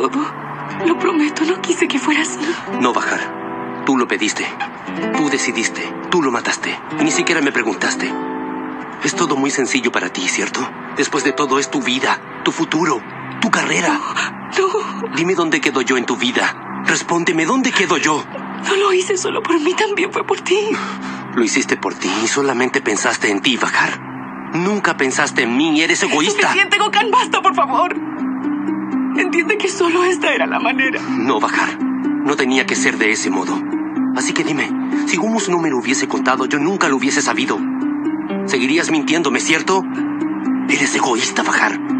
todo. Lo prometo, no quise que fuera así. No, Bajar. Tú lo pediste. Tú decidiste. Tú lo mataste. Ni siquiera me preguntaste. Es todo muy sencillo para ti, ¿cierto? Después de todo es tu vida, tu futuro, tu carrera. No, Dime dónde quedo yo en tu vida. Respóndeme, ¿dónde quedo yo? no lo hice solo por mí, también fue por ti. Lo hiciste por ti y solamente pensaste en ti, Bajar. Nunca pensaste en mí, eres egoísta. Suficiente, Gokan, basta, por favor. Entiende que solo esta era la manera. No, Bajar. No tenía que ser de ese modo. Así que dime, si Gumus no me lo hubiese contado, yo nunca lo hubiese sabido. Seguirías mintiéndome, ¿cierto? Eres egoísta, Bajar.